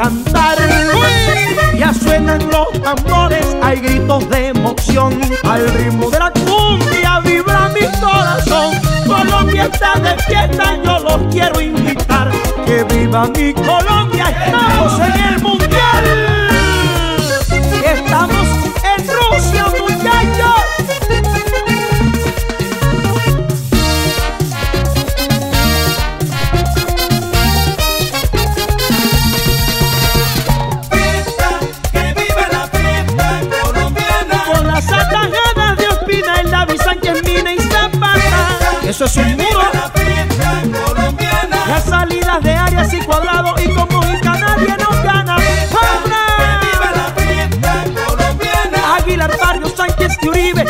cantar. Ya suenan los tambores, hay gritos de emoción. Al ritmo de la cumbia vibra mi corazón. Colombia está de fiesta, yo los quiero invitar. Que viva mi Colombia, Eso es un muro. Las salidas de áreas y cuadrados y como Mojica nadie nos gana. Colombiana. Aguilar, Barrio, Sánchez y Uribe,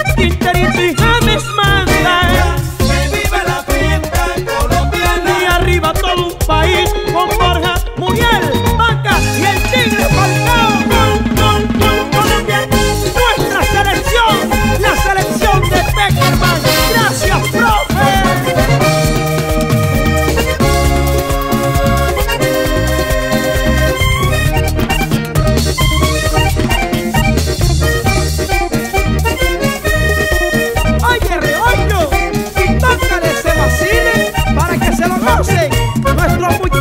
eu mas troco.